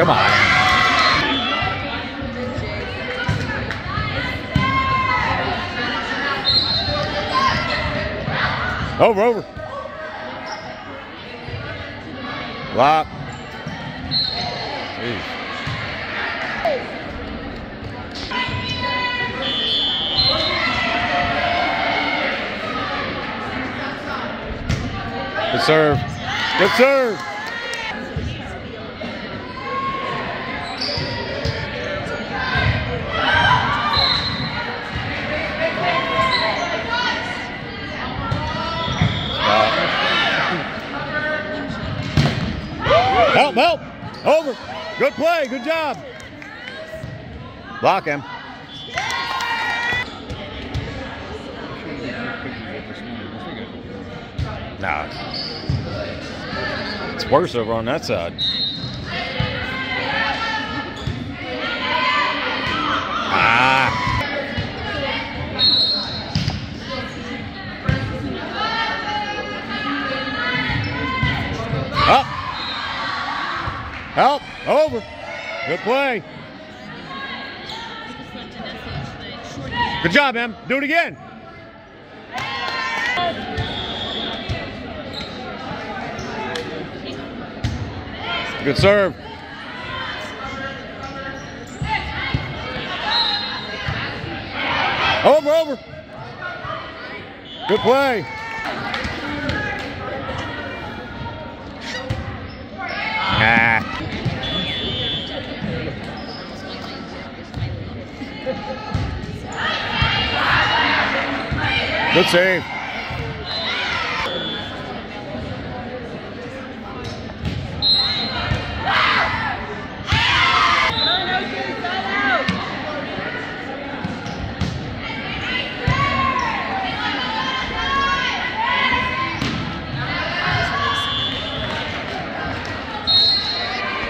Come on. Over, over. Lock. Jeez. Good serve. Good serve. Help, help. Over. Good play. Good job. Block him. Nah. It's worse over on that side. Ah. Up. Help. Over. Good play. Good job, Em. Do it again. Good serve. Over, over. Good play. Ah. Good save.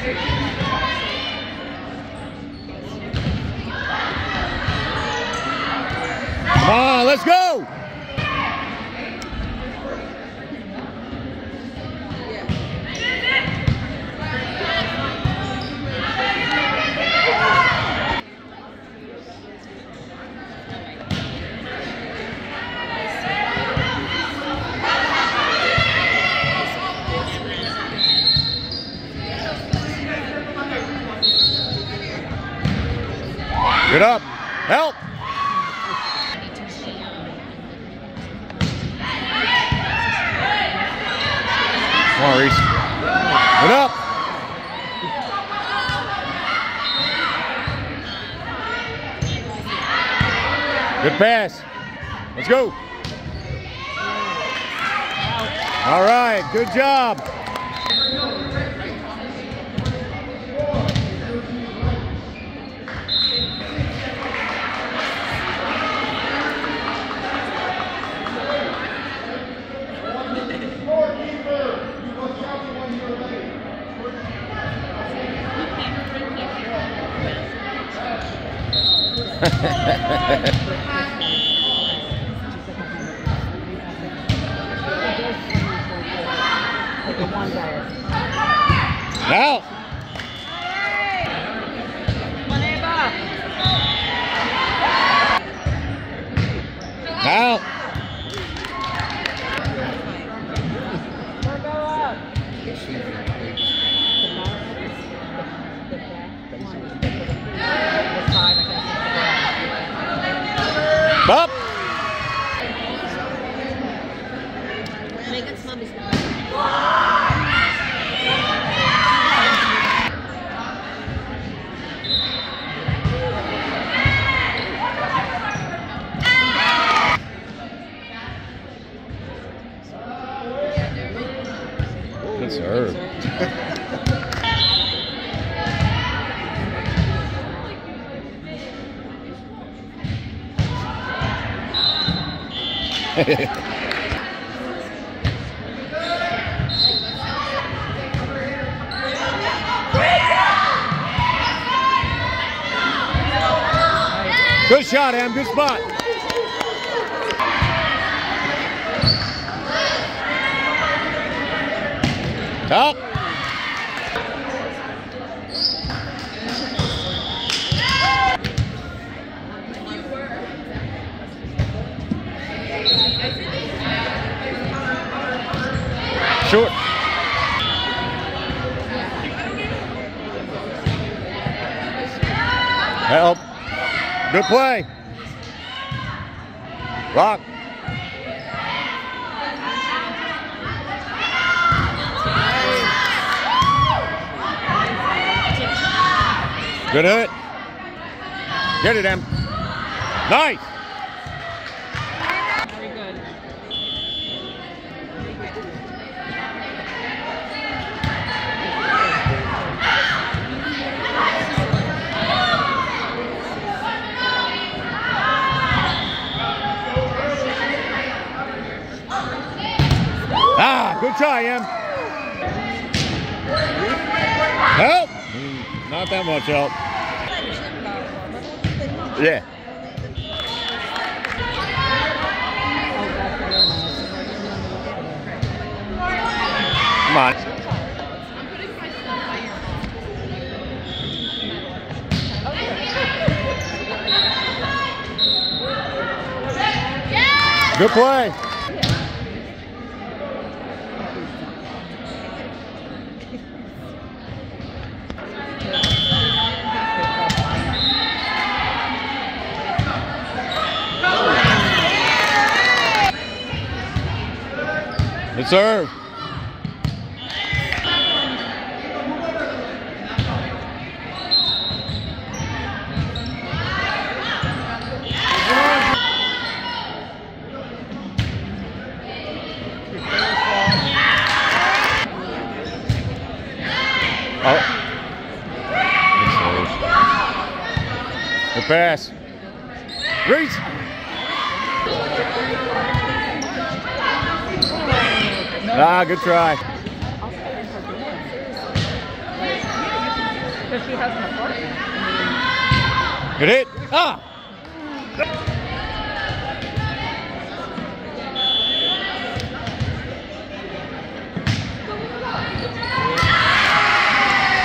Come on, let's go. Get up. Help. Come on, Reese. Get up. Good pass. Let's go. All right, good job. Now. Good shot, Em. Good spot. Up. Help. Good play. Rock. Good hit. Get it, Em. Nice. Very good. Try, Em. Help. Not that much help. Yeah. Come on. Good play. Oh. Good serve. Oh. Pass. Reach. Ah, good try. Because she has an apartment. Good hit. Ah.